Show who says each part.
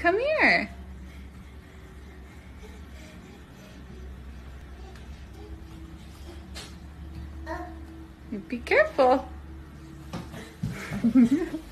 Speaker 1: Come here. Be careful.